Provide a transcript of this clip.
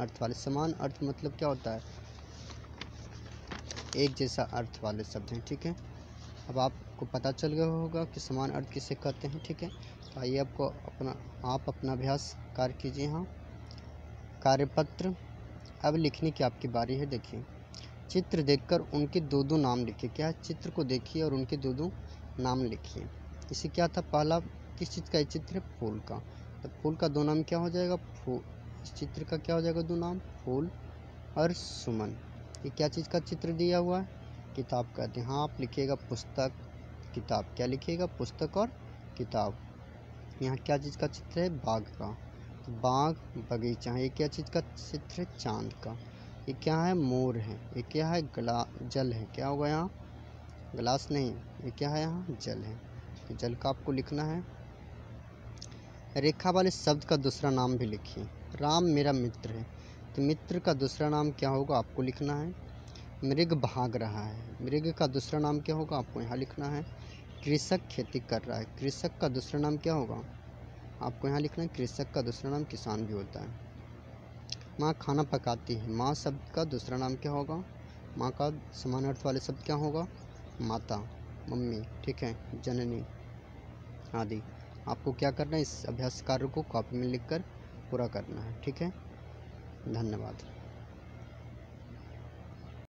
अर्थ वाले। समान अर्थ मतलब क्या होता है? एक जैसा अर्थ वाले शब्द हैं, ठीक है? अब आपको पता चल गया होगा कि समान अर्थ किसे कहते हैं, ठीक है? तो आइए आपको अपना, आप अपना अभ्यास कार्य कीजिए हाँ कार्यपत्र। अब लिखने की आपकी बारी है, देखिए। चित्र देखकर उनके दो दो नाम लिखिए। क्या चित्र को देखिए और उनके दो दो नाम लिखिए। इसे क्या था? पहला किस चीज़ का? चित्र है फूल का। तो फूल का दो नाम क्या हो जाएगा? फूल इस चित्र का क्या हो जाएगा दो नाम? फूल और सुमन। ये क्या चीज़ का चित्र दिया हुआ है? किताब का। हैं हाँ आप लिखिएगा पुस्तक, किताब। क्या लिखिएगा? पुस्तक और किताब। यहाँ क्या चीज़ का चित्र है? बाघ का। तो बाग, बगीचा। ये क्या चीज़ का चित्र है? चाँद का। ये क्या है? मोर है। ये क्या है? गला, जल है। क्या होगा यहाँ? ग्लास नहीं। ये क्या है यहाँ? जल है। तो जल का आपको लिखना है। रेखा वाले शब्द का दूसरा नाम भी लिखिए। राम मेरा मित्र है। तो मित्र का दूसरा नाम क्या होगा आपको लिखना है? मृग भाग रहा है। मृग का दूसरा नाम क्या होगा आपको यहाँ लिखना है? कृषक खेती कर रहा है। कृषक का दूसरा नाम क्या होगा? आपको यहाँ लिखना है, कृषक का दूसरा नाम किसान भी होता है। माँ खाना पकाती है। माँ शब्द का दूसरा नाम क्या होगा? माँ का समान अर्थ वाले शब्द क्या होगा? माता, मम्मी, ठीक है, जननी आदि। आपको क्या करना है? इस अभ्यास कार्य को कॉपी में लिखकर पूरा करना है। ठीक है? धन्यवाद।